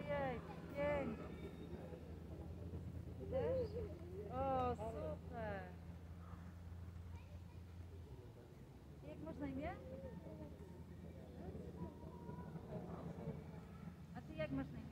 Ojej, pięknie. Też? O, super. Jak masz na imię? A ty jak masz na imię?